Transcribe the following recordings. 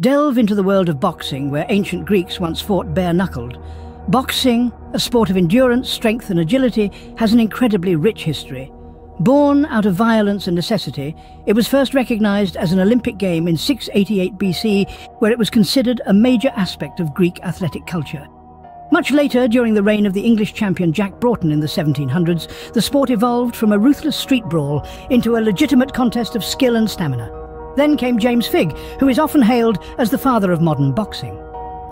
Delve into the world of boxing where ancient Greeks once fought bare-knuckled. Boxing, a sport of endurance, strength and agility, has an incredibly rich history. Born out of violence and necessity, it was first recognised as an Olympic game in 688 BC, where it was considered a major aspect of Greek athletic culture. Much later, during the reign of the English champion Jack Broughton in the 1700s, the sport evolved from a ruthless street brawl into a legitimate contest of skill and stamina. Then came James Figg, who is often hailed as the father of modern boxing.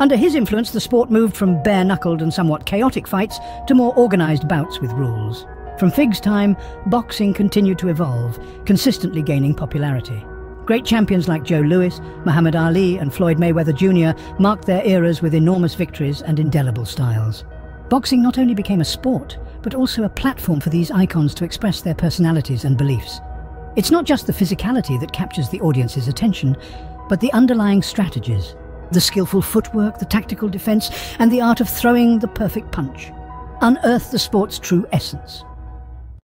Under his influence, the sport moved from bare-knuckled and somewhat chaotic fights to more organised bouts with rules. From Figg's time, boxing continued to evolve, consistently gaining popularity. Great champions like Joe Louis, Muhammad Ali and Floyd Mayweather Jr. marked their eras with enormous victories and indelible styles. Boxing not only became a sport, but also a platform for these icons to express their personalities and beliefs. It's not just the physicality that captures the audience's attention, but the underlying strategies, the skillful footwork, the tactical defence, and the art of throwing the perfect punch. Unearth the sport's true essence.